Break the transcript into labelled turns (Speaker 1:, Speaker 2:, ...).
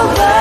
Speaker 1: over.